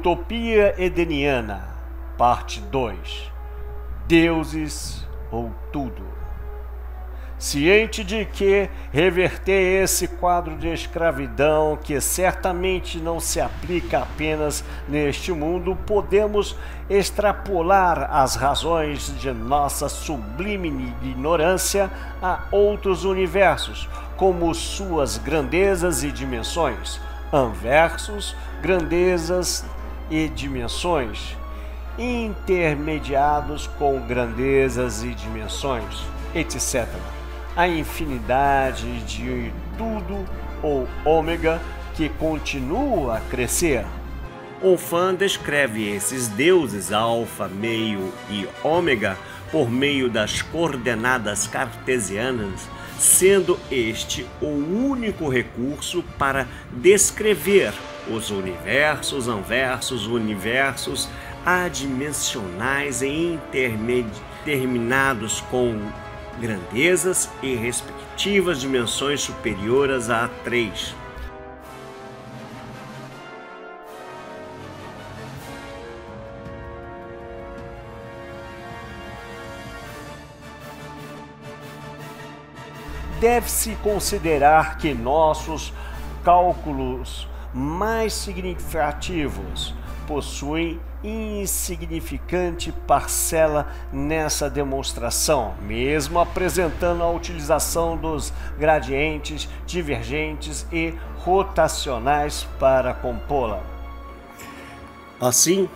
Utopia Edeniana, Parte 2 Deuses ou Tudo. Ciente de que reverter esse quadro de escravidão, que certamente não se aplica apenas neste mundo, podemos extrapolar as razões de nossa sublime ignorância a outros universos, como suas grandezas e dimensões, anversos, grandezas e dimensões, intermediados com grandezas e dimensões, etc a infinidade de tudo ou ômega que continua a crescer. O fã descreve esses deuses alfa, meio e ômega por meio das coordenadas cartesianas, sendo este o único recurso para descrever os universos, anversos, universos adimensionais e interterminados com grandezas e respectivas dimensões superiores a 3. Deve-se considerar que nossos cálculos mais significativos possuem insignificante parcela nessa demonstração, mesmo apresentando a utilização dos gradientes divergentes e rotacionais para compô-la. Assim,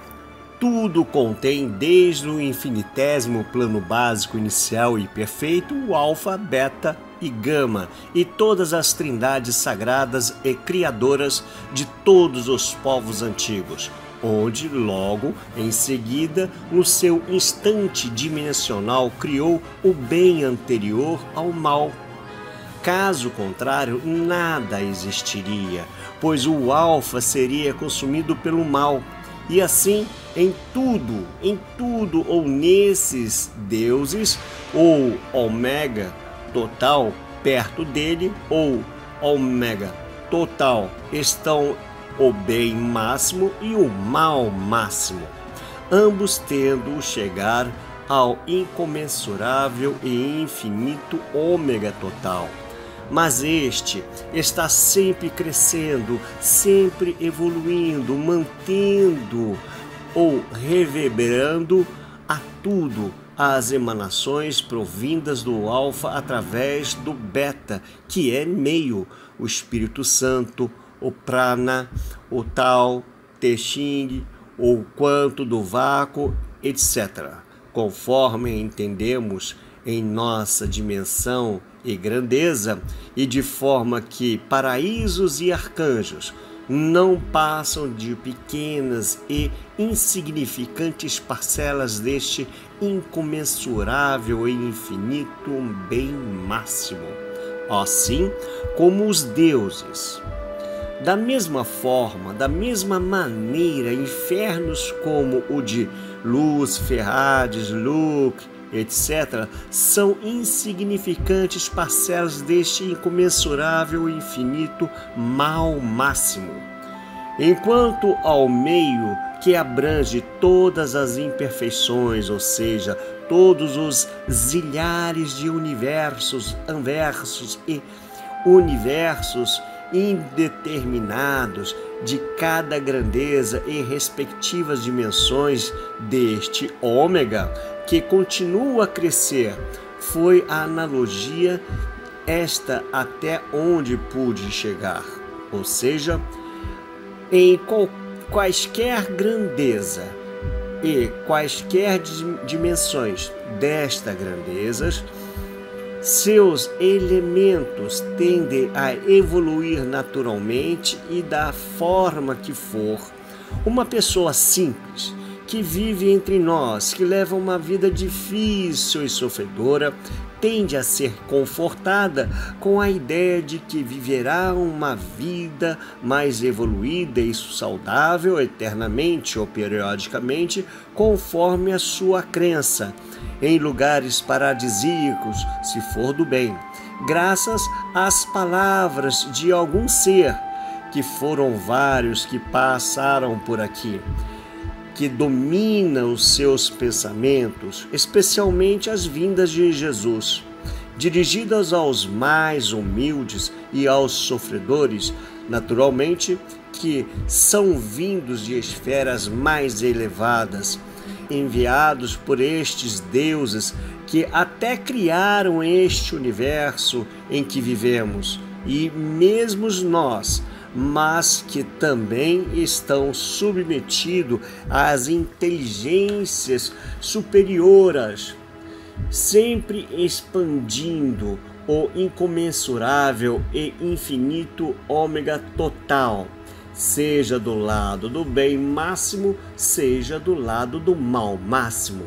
tudo contém, desde o infinitésimo plano básico inicial e perfeito, o alfa, beta e gama, e todas as trindades sagradas e criadoras de todos os povos antigos, onde logo em seguida, no seu instante dimensional, criou o bem anterior ao mal. Caso contrário, nada existiria, pois o alfa seria consumido pelo mal. E assim, em tudo, em tudo ou nesses deuses, ou ômega total perto dele, ou ômega total estão o bem máximo e o mal máximo, ambos tendo chegar ao incomensurável e infinito ômega total. Mas este está sempre crescendo, sempre evoluindo, mantendo ou reverberando a tudo as emanações provindas do alfa através do beta, que é meio, o Espírito Santo, o prana, o tal, texing, o quanto do vácuo, etc. Conforme entendemos em nossa dimensão e grandeza, e de forma que paraísos e arcanjos não passam de pequenas e insignificantes parcelas deste incomensurável e infinito bem máximo, assim como os deuses. Da mesma forma, da mesma maneira, infernos como o de Luz, Ferrades, Luke, etc., são insignificantes parcelas deste incomensurável e infinito mal máximo. Enquanto ao meio que abrange todas as imperfeições, ou seja, todos os zilhares de universos, anversos e universos indeterminados de cada grandeza e respectivas dimensões deste ômega que continua a crescer. Foi a analogia esta até onde pude chegar, ou seja, em quaisquer grandeza e quaisquer dimensões desta grandezas, seus elementos tendem a evoluir naturalmente e da forma que for. Uma pessoa simples que vive entre nós, que leva uma vida difícil e sofredora, tende a ser confortada com a ideia de que viverá uma vida mais evoluída e saudável eternamente ou periodicamente, conforme a sua crença, em lugares paradisíacos, se for do bem, graças às palavras de algum ser que foram vários que passaram por aqui, que domina os seus pensamentos, especialmente as vindas de Jesus, dirigidas aos mais humildes e aos sofredores, naturalmente que são vindos de esferas mais elevadas, enviados por estes deuses que até criaram este universo em que vivemos, e mesmo nós, mas que também estão submetidos às inteligências superiores, sempre expandindo o incomensurável e infinito ômega total, seja do lado do bem máximo, seja do lado do mal máximo.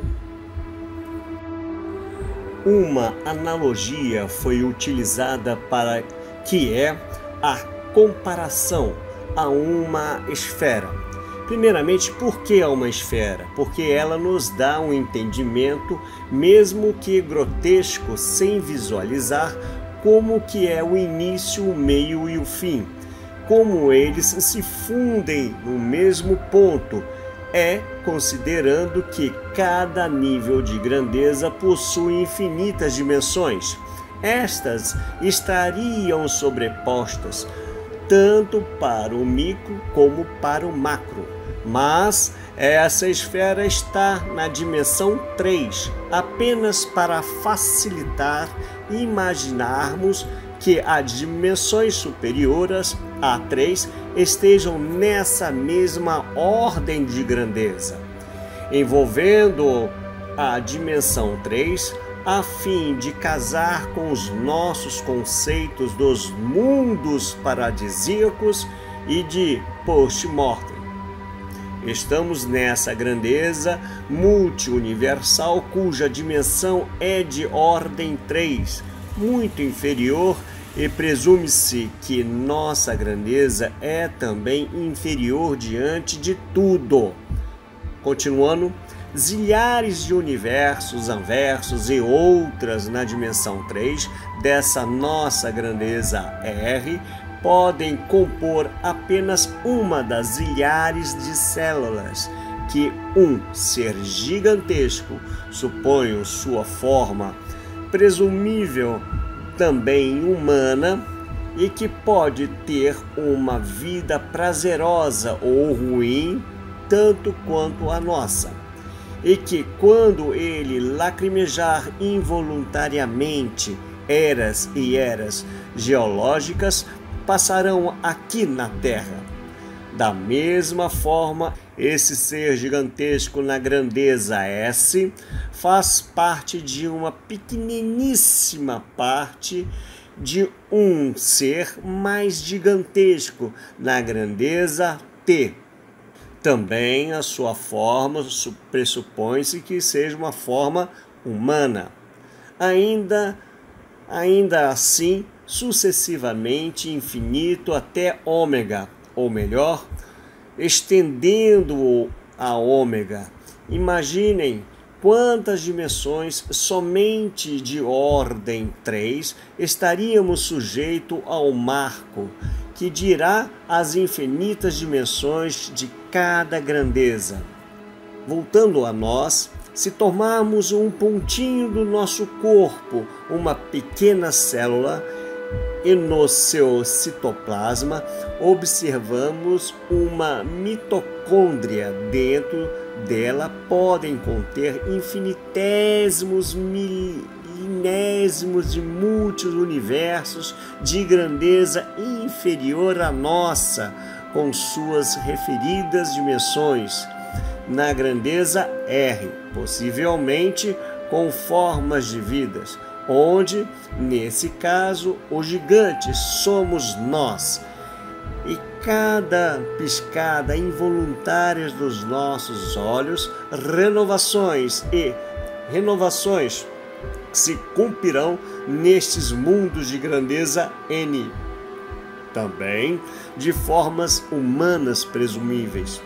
Uma analogia foi utilizada para que é a comparação a uma esfera. Primeiramente, por que a uma esfera? Porque ela nos dá um entendimento, mesmo que grotesco, sem visualizar, como que é o início, o meio e o fim. Como eles se fundem no mesmo ponto, é considerando que cada nível de grandeza possui infinitas dimensões. Estas estariam sobrepostas tanto para o micro como para o macro. Mas essa esfera está na dimensão 3, apenas para facilitar imaginarmos que as dimensões superiores a 3 estejam nessa mesma ordem de grandeza, envolvendo a dimensão 3 a fim de casar com os nossos conceitos dos mundos paradisíacos e de post-mortem. Estamos nessa grandeza multiuniversal cuja dimensão é de ordem 3, muito inferior, e presume-se que nossa grandeza é também inferior diante de tudo. Continuando, zilhares de universos, anversos e outras na dimensão 3 dessa nossa grandeza R podem compor apenas uma das zilhares de células que um ser gigantesco, suponho sua forma presumível também humana, e que pode ter uma vida prazerosa ou ruim, tanto quanto a nossa e que, quando ele lacrimejar involuntariamente eras e eras geológicas, passarão aqui na Terra. Da mesma forma, esse ser gigantesco na grandeza S faz parte de uma pequeniníssima parte de um ser mais gigantesco na grandeza T também a sua forma pressupõe-se que seja uma forma humana. Ainda, ainda assim, sucessivamente infinito até ômega, ou melhor, estendendo-o a ômega. Imaginem quantas dimensões somente de ordem 3 estaríamos sujeito ao marco que dirá as infinitas dimensões de cada grandeza. Voltando a nós, se tomarmos um pontinho do nosso corpo, uma pequena célula, e no seu citoplasma observamos uma mitocôndria. Dentro dela podem conter infinitésimos mil milésimos de múltiplos universos de grandeza inferior à nossa, com suas referidas dimensões, na grandeza R, possivelmente com formas de vidas, onde, nesse caso, o gigante somos nós. E cada piscada involuntária dos nossos olhos, renovações e renovações se cumprirão nestes mundos de grandeza N. Também de formas humanas presumíveis.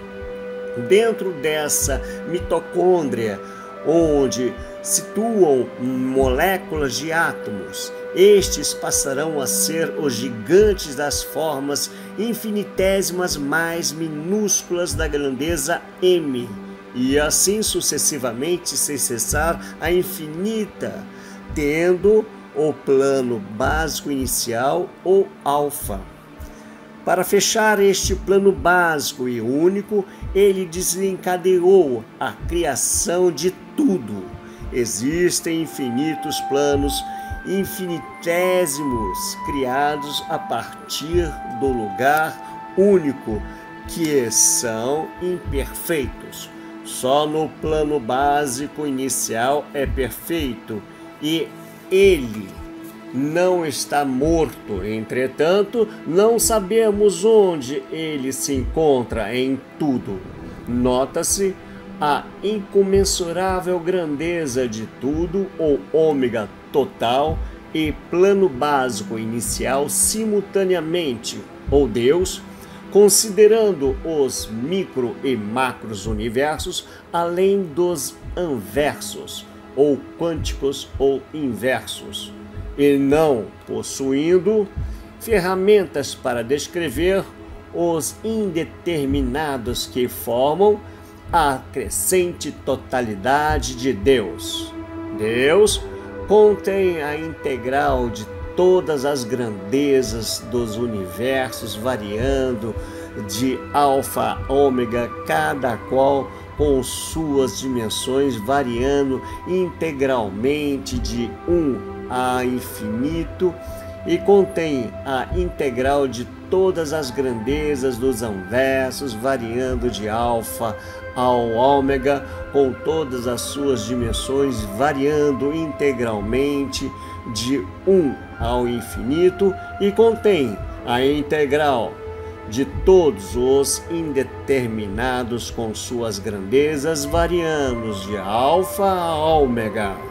Dentro dessa mitocôndria, onde situam moléculas de átomos. Estes passarão a ser os gigantes das formas infinitésimas mais minúsculas da grandeza M, e assim sucessivamente sem cessar a infinita, tendo o plano básico inicial ou alfa. Para fechar este plano básico e único, ele desencadeou a criação de tudo. Existem infinitos planos infinitésimos criados a partir do lugar único, que são imperfeitos. Só no plano básico inicial é perfeito e ele não está morto. Entretanto, não sabemos onde ele se encontra em tudo. Nota-se a incomensurável grandeza de tudo, ou ômega total e plano básico inicial simultaneamente, ou Deus, considerando os micro e macros universos além dos anversos, ou quânticos ou inversos, e não possuindo ferramentas para descrever os indeterminados que formam a crescente totalidade de Deus. Deus contém a integral de todas as grandezas dos universos, variando de alfa a ômega, cada qual com suas dimensões variando integralmente de 1 a infinito e contém a integral de todas as grandezas dos anversos, variando de alfa ao ômega, com todas as suas dimensões, variando integralmente de 1 ao infinito, e contém a integral de todos os indeterminados com suas grandezas, variando de alfa a ômega.